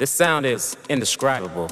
This sound is indescribable.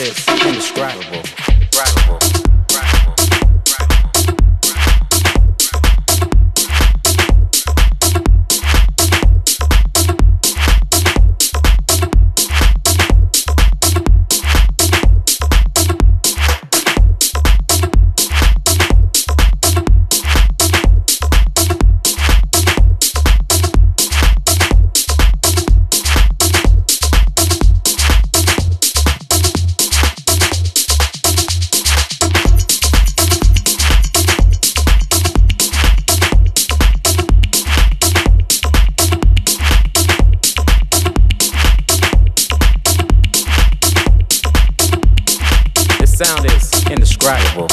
Is indescribable. Indescribable. Sound is indescribable.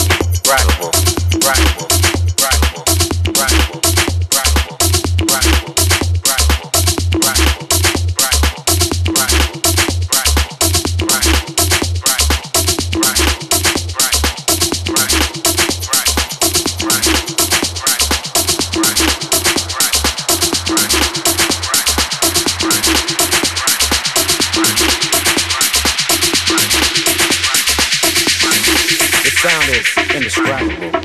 Indescribable.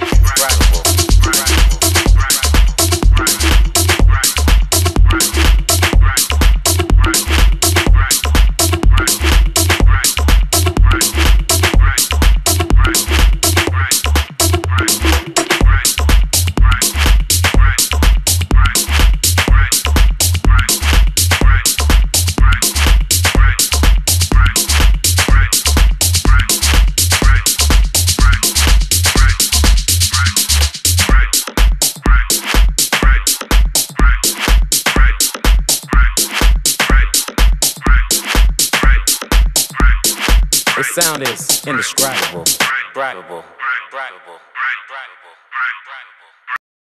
The sound is indescribable.